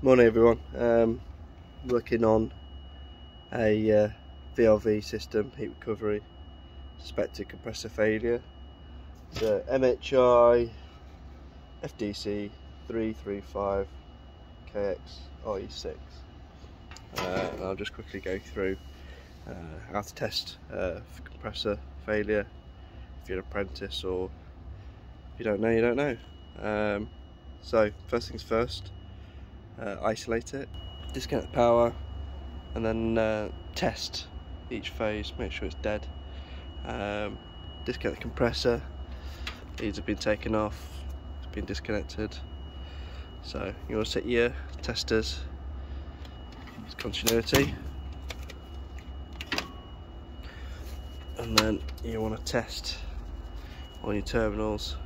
Morning everyone. Um, working on a uh, system, heat recovery, suspected compressor failure. A MHI FDC 335 KX RE6. Uh, and I'll just quickly go through uh, how to test uh, for compressor failure if you're an apprentice or if you don't know, you don't know. Um, so first things first, uh, isolate it, disconnect the power, and then uh, test each phase, make sure it's dead. Um, disconnect the compressor, leads have been taken off, it's been disconnected. So you want to set your testers continuity and then you want to test on your terminals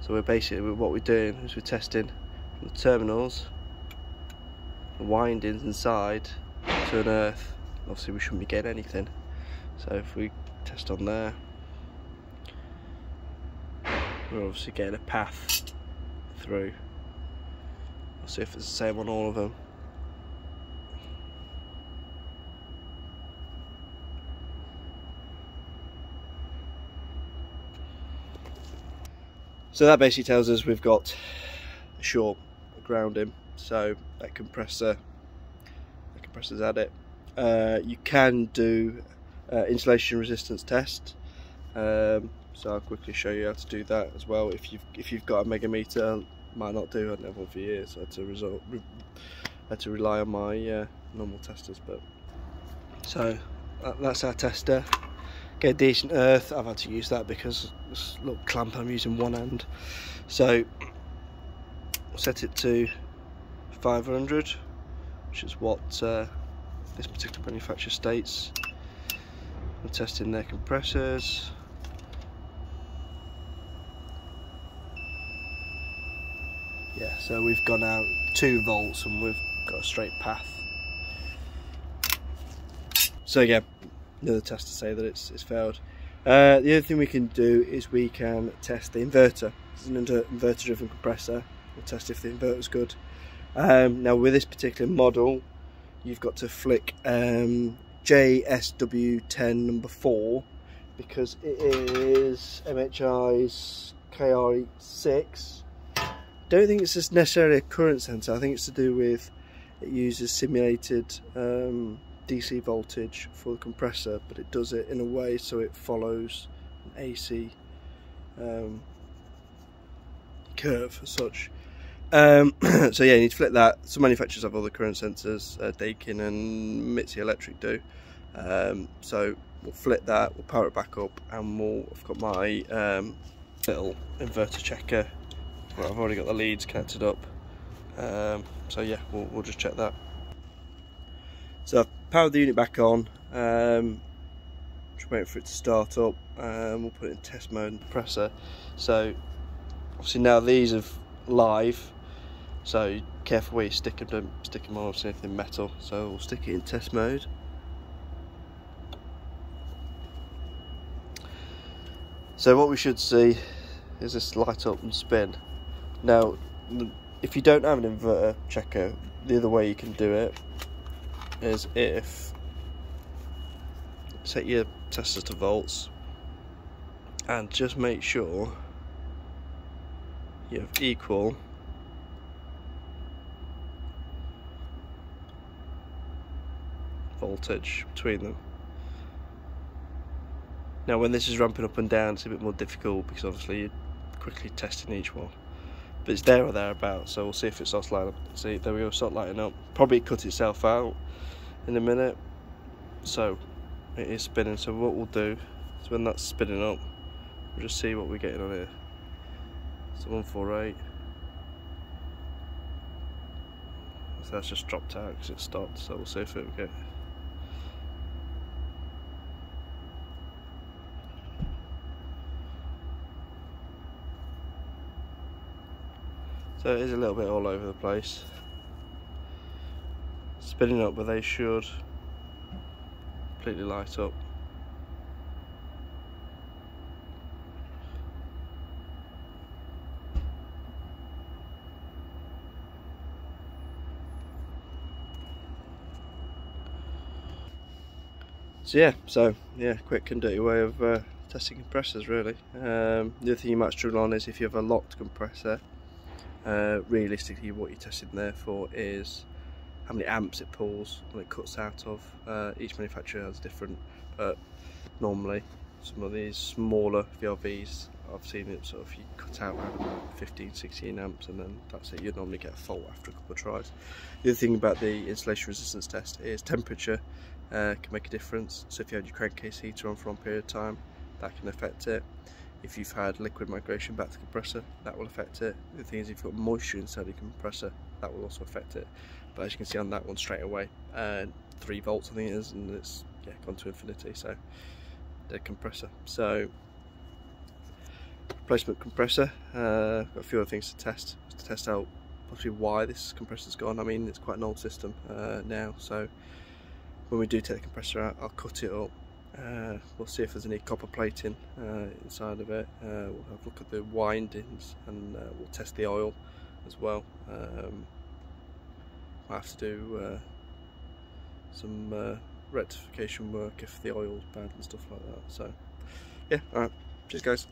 so we're basically what we're doing is we're testing the terminals windings inside to an earth. Obviously we shouldn't be getting anything. So if we test on there we're obviously getting a path through. I'll see if it's the same on all of them. So that basically tells us we've got a short grounding, so that compressor, that compressor's at it. Uh, you can do uh, insulation resistance test, um, so I'll quickly show you how to do that as well. If you've if you've got a megameter, might not do. I've had one for years. I had to result, re had to rely on my uh, normal testers, but so that, that's our tester get decent earth. I've had to use that because this little clamp I'm using one hand. So set it to 500, which is what uh, this particular manufacturer states. I'm testing their compressors. Yeah, so we've gone out two volts and we've got a straight path. So yeah, another test to say that it's, it's failed. Uh, the other thing we can do is we can test the inverter. It's an inverter driven compressor. We'll test if the inverter's good. Um, now with this particular model, you've got to flick um, JSW10 number 4 because it is MHI's KR6. Don't think it's just necessarily a current sensor. I think it's to do with it uses simulated um, DC voltage for the compressor but it does it in a way so it follows an AC um, curve as such um, so yeah you need to flip that. Some manufacturers have other current sensors uh, Daikin and Mitsubishi Electric do. Um, so we'll flip that we'll power it back up and we'll I've got my um, little inverter checker. Where I've already got the leads connected up. Um, so yeah we'll, we'll just check that. So I've powered the unit back on, um, just waiting for it to start up. We'll put it in test mode and compressor. So obviously now these are live, so careful where you stick them, don't stick them on anything metal. So we'll stick it in test mode. So what we should see is this light up and spin. Now, if you don't have an inverter checker, the other way you can do it is if set your testers to volts and just make sure you have equal voltage between them. Now when this is ramping up and down it's a bit more difficult because obviously you're quickly testing each one. But it's there or thereabouts so we'll see if it starts lighting up. See there we go start lighting up. Probably cut itself out in a minute. So it is spinning. So what we'll do is when that's spinning up we'll just see what we're getting on here. So 148 so that's just dropped out because it stopped so we'll see if it will get So it is a little bit all over the place. Spinning up, but they should completely light up. So yeah, so yeah, quick and dirty way of uh, testing compressors really. Um, the other thing you might struggle on is if you have a locked compressor, uh, realistically what you're testing there for is how many amps it pulls when it cuts out of. Uh, each manufacturer has different, but normally some of these smaller VRVs I've seen it sort of you cut out around 15 16 amps and then that's it. You'd normally get a fault after a couple of tries. The other thing about the insulation resistance test is temperature uh, can make a difference. So if you had your crankcase heater on for a long period of time that can affect it if you've had liquid migration back to compressor that will affect it. The thing is if you've got moisture inside the compressor that will also affect it. But as you can see on that one straight away uh, 3 volts I think it is and it's yeah gone to infinity so dead compressor. So replacement compressor uh, got a few other things to test to test out possibly why this compressor's gone. I mean it's quite an old system uh, now so when we do take the compressor out I'll cut it up uh, we'll see if there's any copper plating uh, inside of it. Uh, we'll have a look at the windings and uh, we'll test the oil as well. Um, I have to do uh, some uh, rectification work if the oil's bad and stuff like that. So yeah alright. Cheers guys